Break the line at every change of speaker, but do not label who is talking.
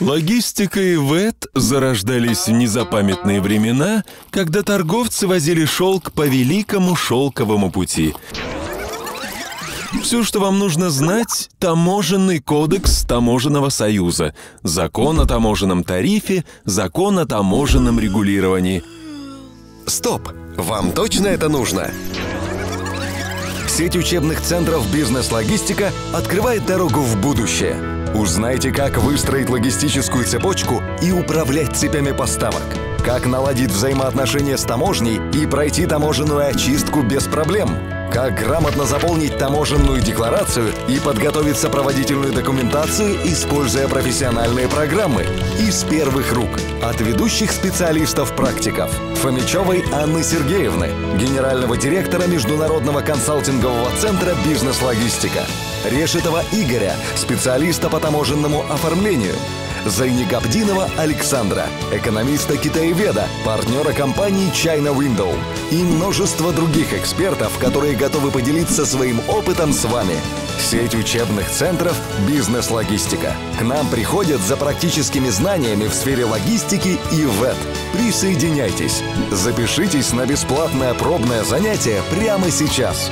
Логистика и ВЭТ зарождались в незапамятные времена, когда торговцы возили шелк по великому шелковому пути. Все, что вам нужно знать, таможенный кодекс Таможенного союза, закон о таможенном тарифе, закон о таможенном регулировании.
Стоп! Вам точно это нужно? Сеть учебных центров «Бизнес-логистика» открывает дорогу в будущее. Узнайте, как выстроить логистическую цепочку и управлять цепями поставок. Как наладить взаимоотношения с таможней и пройти таможенную очистку без проблем. Как грамотно заполнить таможенную декларацию и подготовить сопроводительную документацию, используя профессиональные программы. Из первых рук. От ведущих специалистов-практиков. Фомичевой Анны Сергеевны, генерального директора Международного консалтингового центра «Бизнес-логистика». Решетова Игоря, специалиста по таможенному оформлению. Зайнигабдинова Александра, экономиста-китаеведа, партнера компании China Window и множество других экспертов, которые готовы поделиться своим опытом с вами. Сеть учебных центров «Бизнес-логистика». К нам приходят за практическими знаниями в сфере логистики и ВЭД. Присоединяйтесь. Запишитесь на бесплатное пробное занятие прямо сейчас.